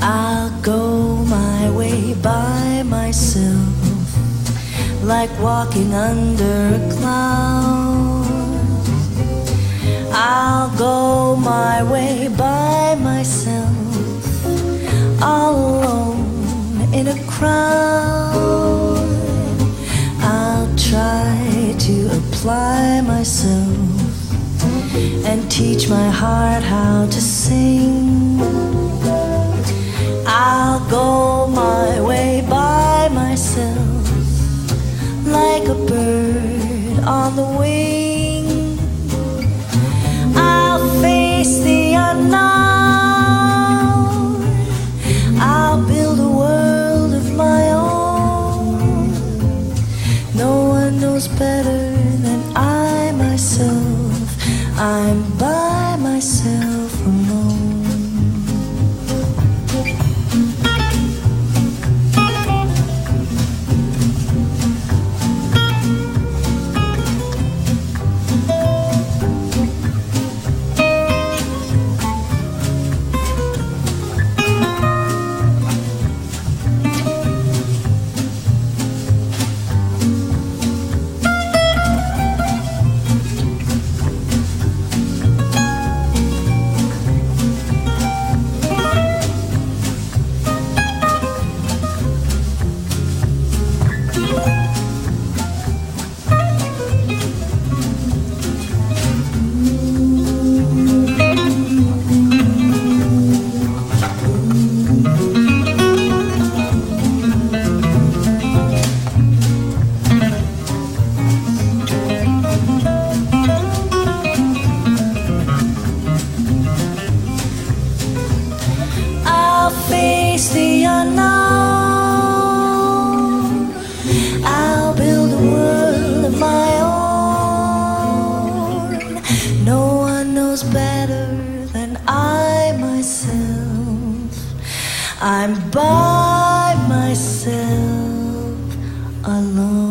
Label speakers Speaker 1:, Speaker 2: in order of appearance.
Speaker 1: I'll go my way by myself, like walking under a cloud. I'll go my way by myself, all alone in a crowd. I'll try to apply myself and teach my heart how to sing. Bird on the wing. I'll face the unknown. I'll build a world of my own. No one knows better than I myself. I'm by myself knows better than I myself. I'm by myself alone.